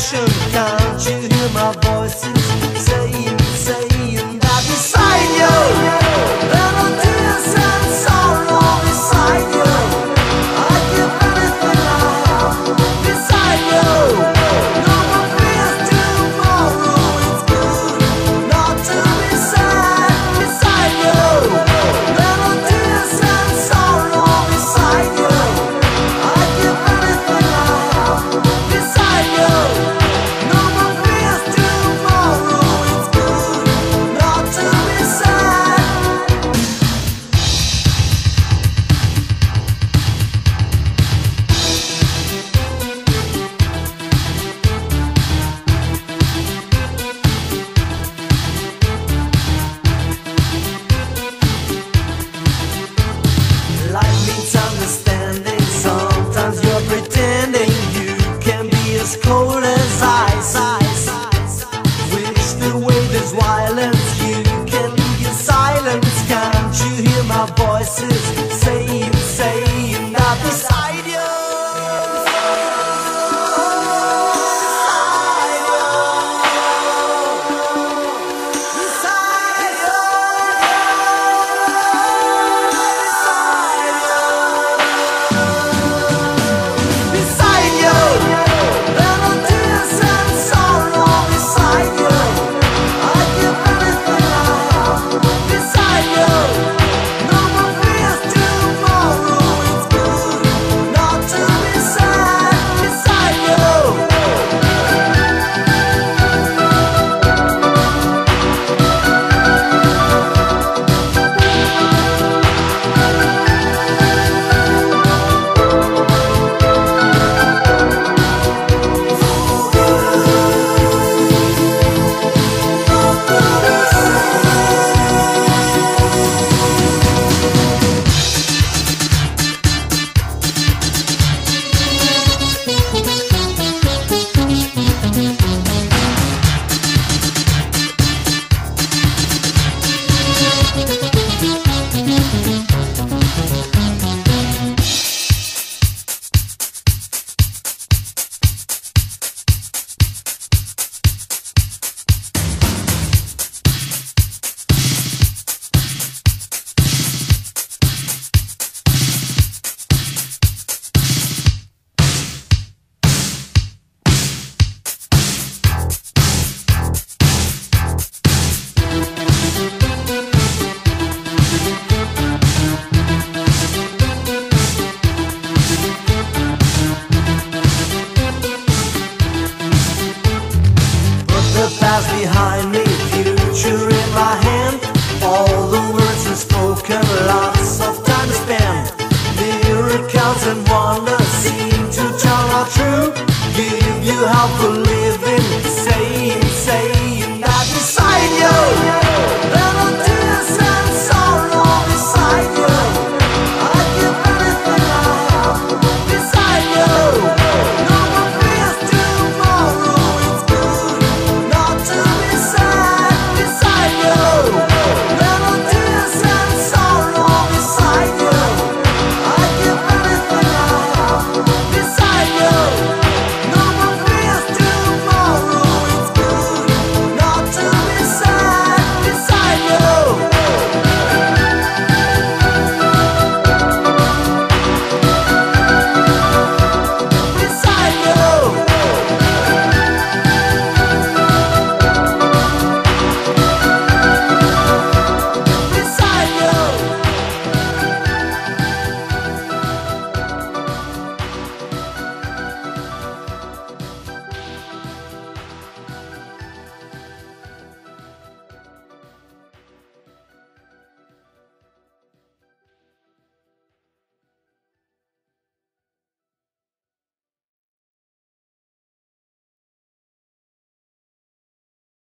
should have. fast. the behind me, future in my hand. All the words are spoken, lots of time to spend. Miracles and wonders seem to turn out true. Give you help for living, saying, saying.